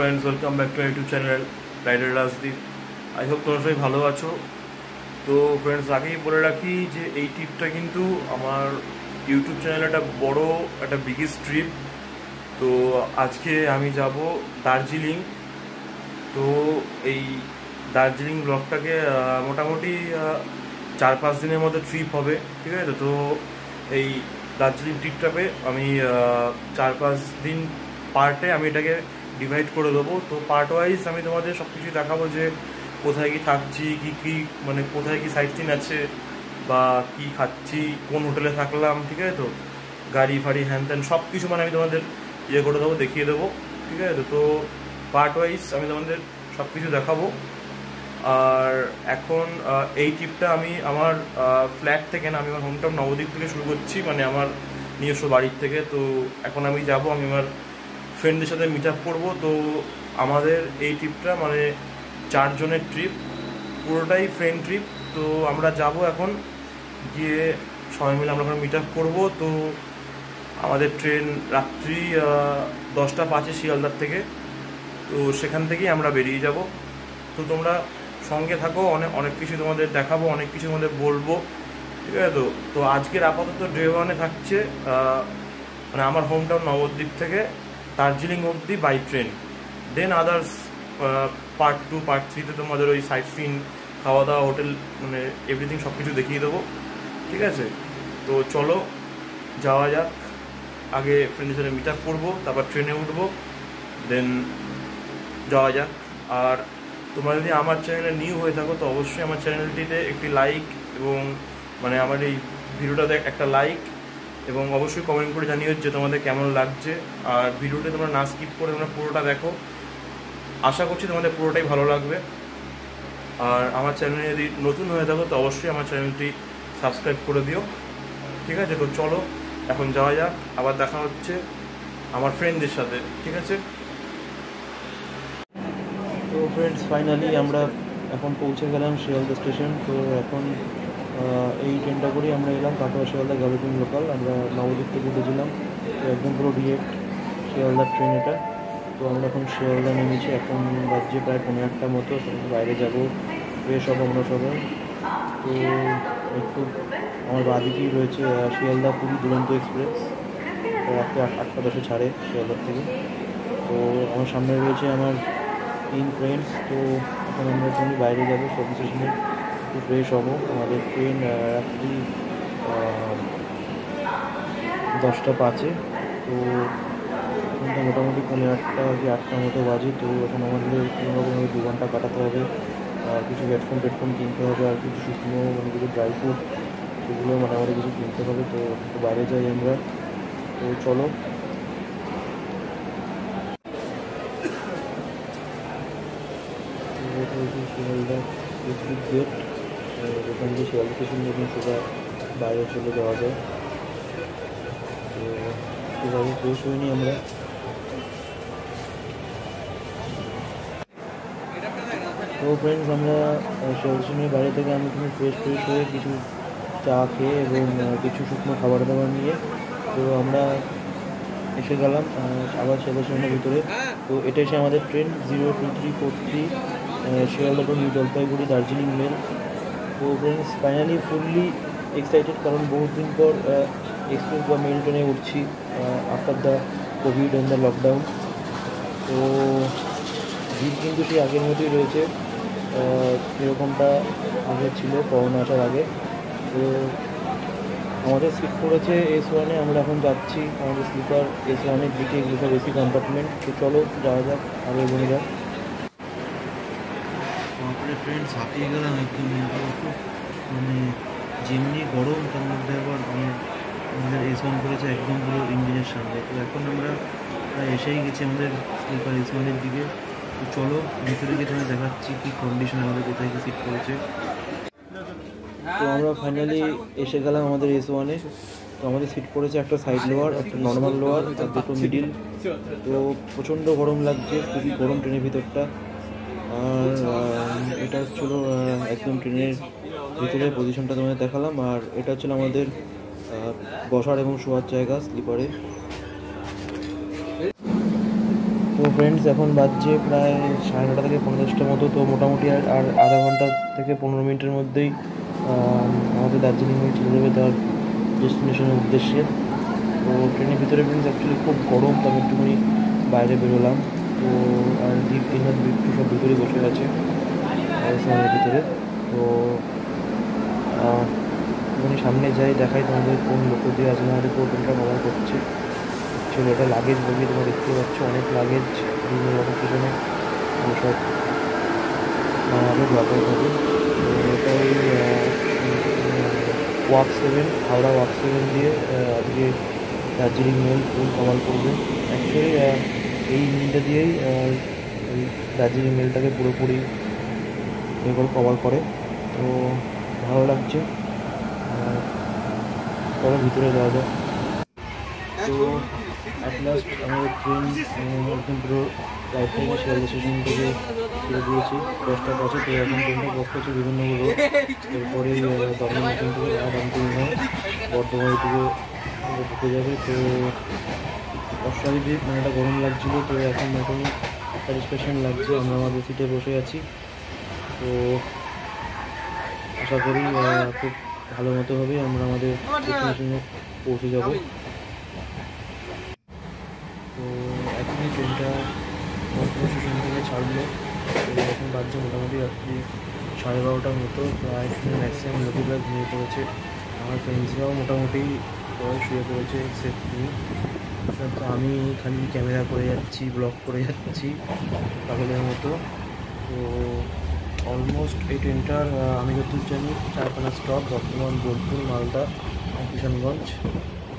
Friends welcome back to YouTube channel rider Rajdeep I hope তোমরা সবাই ভালো আছো। তো ফ্রেন্ডস আগেই বলে রাখি যে এই ট্রিপটা কিন্তু আমার ইউটিউব চ্যানেলে একটা বড়, একটা বিগেস্ট ট্রিপ তো আজকে আমি যাব দার্জিলিং। তো এই দার্জিলিং ব্লগটাকে মোটামুটি চার পাঁচ দিনের মধ্যে ট্রিপ হবে, ঠিক আছে? তো এই দার্জিলিং ট্রিপটাপে আমি চার পাঁচ দিন পার্টে আমি এটাকে ডিভাইড করে দেবো। তো পার্ট ওয়াইজ আমি তোমাদের সব কিছুই দেখাবো যে কোথায় কি থাকছি, কি কি মানে কোথায় কি সাইট সিন আছে বা কি খাচ্ছি, কোন হোটেলে থাকলাম, ঠিক আছে তো? গাড়ি ফাড়ি হ্যান ত্যান সব কিছু মানে আমি তোমাদের ইয়ে করে দেবো, দেখিয়ে দেবো, ঠিক আছে তো? তো পার্ট ওয়াইজ আমি তোমাদের সব কিছু দেখাবো। আর এখন এই ট্রিপটা আমি আমার ফ্ল্যাট থেকে না, আমি আমার হোমটাউন নবদ্বীপ থেকে শুরু করছি মানে আমার নিজস্ব বাড়ির থেকে। তো এখন আমি যাব, আমি আমার ফ্রেন্ডদের সাথে মিট আপ করব, তো আমাদের এই ট্রিপটা মানে চারজনের ট্রিপ পুরোটাই ফ্রেন্ড ট্রিপ তো আমরা যাব এখন গিয়ে সবাই মিলে আমরা মিট আপ করব, তো আমাদের ট্রেন রাত্রি দশটা পাঁচে শিয়ালদার থেকে, তো সেখান থেকেই আমরা বেরিয়ে যাব। তো তোমরা সঙ্গে থাকো অনেক অনেক কিছু তোমাদের দেখাবো, অনেক কিছু তোমাদের বলব, ঠিক আছে তো? তো আজকের আপাতত ডে ওয়ানে থাকছে মানে আমার হোম টাউন নবদ্বীপ থেকে দার্জিলিং অবধি by train then others part two part থ্রিতে তোমাদের ওই সাইট সিন খাওয়া দাওয়া হোটেল মানে এভরিথিং সব কিছু দেখিয়ে দেবো। ঠিক আছে? তো চলো, যাওয়া যাক। আগে ফ্রেন্ডের সাথে মিট আপ করব, তারপর ট্রেনে উঠবো দেন যাওয়া যাক। আর তোমরা যদি আমার চ্যানেলে নিউ হয়ে থাকো, তো অবশ্যই আমার চ্যানেলটিতে একটি লাইক এবং মানে আমার এই ভিডিওটাতে একটা লাইক এবং অবশ্যই কমেন্ট করে জানিও যে তোমাদের কেমন লাগছে। আর ভিডিওটা তোমরা না স্কিপ করে তোমরা পুরোটা দেখো। আশা করছি তোমাদের পুরোটাই ভালো লাগবে। আর আমার চ্যানেলে যদি নতুন হয়ে থাকো, তো অবশ্যই আমার চ্যানেলটি সাবস্ক্রাইব করে দিও। ঠিক আছে? তো চলো, এখন যাওয়া যাক। আবার দেখা হচ্ছে আমার ফ্রেন্ডদের সাথে। ঠিক আছে? তো ফ্রেন্ডস ফাইনালি আমরা এখন পৌঁছে গেলাম শিয়ালদা স্টেশন তো এখন এই ট্রেনটা করেই আমরা এলাম কাটোয়া শিয়ালদা গ্যালোপিং লোকাল। আমরা নবদ্বীপ থেকে উঠেছিলাম একদম পুরো ডিরেক্ট শিয়ালদার ট্রেন এটা। তো আমরা এখন শিয়ালদা নেমেছি, এখন বাজছে প্রায় পনেরো একটার মতো বাইরে যাব, ফ্রেশ হব আমরা সবাই। তো একটু আমার বাদিকেই রয়েছে শিয়ালদা পুরী দুরন্ত এক্সপ্রেস। তো রাত্রে আট, আটটা দশে ছাড়ে শিয়ালদার থেকে। তো আমার সামনে রয়েছে আমার তিন ফ্রেন্ডস তো এখন আমরা একটু বাইরে যাব সবজি স্টেশনে একটু ফ্রেশ হব আমাদের ট্রেন রাত্রি দশটা পাঁচে তো মোটামুটি পনেরো আটটা কি আটটা মতো বাজে তো এখন আমাদের কোনোরকমভাবে দু ঘণ্টা কাটাতে হবে আর কিছু হেডফোন টেডফোন কিনতে হবে আর কিছু শুকনো মানে কিছু ড্রাই ফ্রুট সেগুলো মোটামুটি কিছু কিনতে হবে তো বাইরে যাই আমরা তো চলো শিয়ালদা গেট ওখান দিয়ে শিয়ালদা স্টেশন যখন সোজা বাইরে চলে যাওয়া যায় তো সেভাবে ফ্রেশ নিই আমরা তো ফ্রেন্ডস আমরা শিয়ালদা স্টেশনের বাইরে থেকে আমি তুমি ফ্রেশ ফ্রেশ হয়ে কিছু চা খেয়ে এবং কিছু শুকনো খাবার দাবার নিয়ে। তো আমরা এসে গেলাম আবার শিয়ালদা স্টেশনের ভিতরে। তো এটা এসে আমাদের train, zero two three four three Sealdah to New Jalpaiguri, Darjeeling mail friends finally fully excited কারণ বহুত দিন পর এক্সপ্রেস বা মেল ট্রেনে উঠছি after the covid and the lockdown তো ভিড় কিন্তু সেই আগের মতোই রয়েছে আহ, যেরকমটা আগে ছিল করোনা আসার আগে। তো আমাদের সিট পড়েছে এস ওয়ানে আমরা এখন যাচ্ছি আমাদের স্লিপার এস ওয়ানের দিকে এগুলো সব এসি কম্পার্টমেন্ট তো চলো যাওয়া যাক আগে বনে যাক। তারপরে ফ্রেন্ডস হাঁপিয়ে গেলাম, একদম মানে যেমনি গরম, তার মধ্যে আবার আমার আমাদের এস ওয়ান করেছে, একদম পুরো ইঞ্জিনের সামনে। তো এখন আমরা প্রায় এসেই গেছি আমাদের স্লিপার এস ওয়ানের দিকে। তো চলো, ভিতরে গিয়ে তোমায় দেখাচ্ছি কী কন্ডিশন আমাদের কোথায় কি সিট পড়েছে। তো আমরা ফাইনালি এসে গেলাম আমাদের এস ওয়ানে তো আমাদের সিট পড়েছে একটা সাইড লোয়ার একটা নর্মাল লোয়ার আর দুটো মিডিল তো প্রচণ্ড গরম লাগছে, খুবই গরম ট্রেনের ভিতরটা। আর এটা হচ্ছিল একদম ট্রেনের ভিতরে পজিশনটা তোমাদের দেখালাম। আর এটা হচ্ছিল আমাদের বসার এবং শোয়ার জায়গা, স্লিপারে। তো ফ্রেন্ডস এখন বাজছে প্রায় সাড়ে নটা থেকে পনেরো মতো। তো মোটামুটি আর আর আধা ঘণ্টা থেকে পনেরো মিনিটের মধ্যেই আমাদের দার্জিলিং চলে যাবে তার ডেস্টিনেশনের উদ্দেশ্যে। তো ট্রেনের ভিতরে ফ্রেন্ডস অ্যাকচুয়ালি খুব গরম, তো আমি একটুখানি বাইরে বেরোলাম। তো আর দীপ দিনাথ বিট্টু সব ভিতরে বসে আছে রাজস্থানের ভিতরে। তো একটুখানি সামনে যাই, দেখাই তোমাদের কোন লোক দিয়ে আজকে আমাদের পোর্টালটা কভার করছে। ছিল এটা লাগেজ বগিয়ে তোমরা দেখতে পাচ্ছ, অনেক লাগেজ বিভিন্ন রকম পিছনে সব আমাদের ব্লকের থাকে। তো এটা ওই ওয়াক সেভেন হাওড়া ওয়াক সেভেন দিয়ে আজকে দার্জিলিং মেল ফুল কভার করবে। অ্যাকচুয়ালি এই মিলটা দিয়েই এই দার্জিলিং মেলটাকে পুরোপুরি এগুলো কভার করে। তো ভালো লাগছে। চলো ভিতরে যাওয়া যায় তো অ্যাট আমাদের ট্রেন একদম পুরো স্টেশন থেকে ছেড়ে দিয়েছি। দশটা পাঁচে তো এখন ট্রেনটা বস করছে বিভিন্ন রোড এরপরে দমদম থেকে বর্ধমান থেকে ঢুকে যাবে। তো অস্বাভাবিক মানে একটা গরম লাগছিল, তো এখন মোটামুটি স্যাটিসফ্যাকশন লাগছে। আমরা আমাদের সিটে বসে আছি। তো আশা করি খুব ভালো মতো হবে। আমরা আমাদের ডেস্টিনেশনে পৌঁছে যাব। তো এখনই ট্রেনটা স্টেশন থেকে ছাড়লো। এখন বাজছে মোটামুটি রাত্রি সাড়ে বারোটার মতো। প্রায় ম্যাক্সিমাম লোকেরা ঘুমিয়ে পড়েছে। আমার ফ্রেন্ডসরাও মোটামুটি সবাই শুয়ে পড়েছে সেফ নিয়ে। তো আমি খালি ক্যামেরা করে যাচ্ছি ব্লগ করে যাচ্ছি, পাগলের মতো। তো অলমোস্ট এই ট্রেনটার আমি যতদূর জানি চারখানা স্টপ বর্ধমান, বোলপুর, মালদা কিষানগঞ্জ।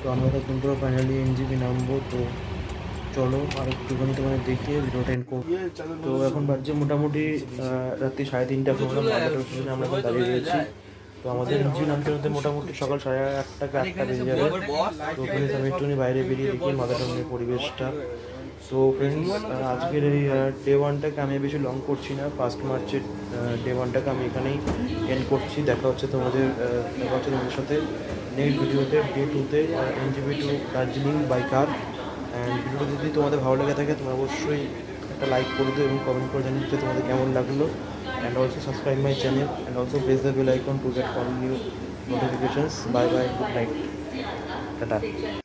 তো আমরা তখন পুরো ফাইনালি এনজিপি নামবো। তো চলো আর একটুখানি তোমাদের দেখিয়ে ভিডিওটা করব। তো এখন বাজছে মোটামুটি রাত্রি সাড়ে তিনটা, আমরা দাঁড়িয়ে রয়েছি। তো আমাদের এনজিও নামতে নামতে মোটামুটি সকাল সাড়ে আটটা কি আটটা বেজে যাবে। তো ফ্রেন্ডস আমি একটুখানি বাইরে বেরিয়ে দেখি মালদা টাউনের পরিবেশটা। তো ফ্রেন্ডস আজকের এই ডে ওয়ানটাকে আমি বেশি লং করছি না। ফার্স্ট মার্চের ডে ওয়ানটাকে আমি এখানেই এন্ড করছি। দেখা হচ্ছে তোমাদের দেখা হচ্ছে তোমাদের সাথে নেক্সট ভিডিওতে ডে টুতে NJP to Darjeeling by car and ভিডিওটা যদি তোমাদের ভালো লেগে থাকে, তোমরা অবশ্যই একটা লাইক করে দিও এবং কমেন্ট করে জানিয়ে তোমাদের কেমন লাগল। and also subscribe my channel and also press the bell icon to get all new notifications. Bye bye. Good night. Tata.